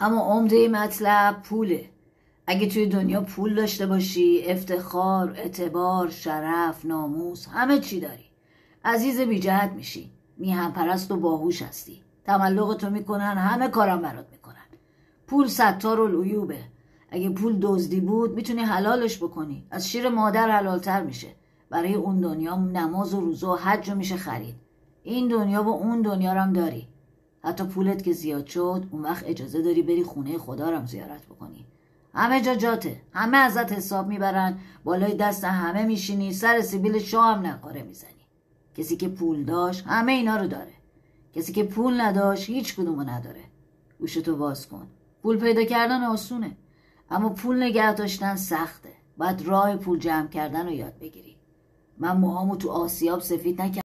اما عمده مطلب پوله. اگه توی دنیا پول داشته باشی افتخار اعتبار شرف ناموس همه چی داری. عزیز بی جهت میشی. میهم پرست و باهوش هستی. تملق تو می‌کنن همه کارم برات می‌کنن. پول ستار و اگه پول دزدی بود می‌تونی حلالش بکنی. از شیر مادر حلالتر میشه. برای اون دنیا نماز و روزه و حج میشه خرید. این دنیا و اون دنیا هم داری. حتی پولت که زیاد شد اون وقت اجازه داری بری خونه خدا رم زیارت بکنی. همه جا جاته. همه ازت حساب می‌برن. بالای دست همه میشینی. سر سیبیل شاه هم نقاره می‌زنی. کسی که پول داشت همه اینا رو داره. کسی که پول نداشت هیچ کدومو نداره. گوشتو باز کن. پول پیدا کردن آسونه. اما پول نگه داشتن سخته. باید راه پول جمع کردن رو یاد بگیری. من موهامو تو آسیاب سفید نکردم.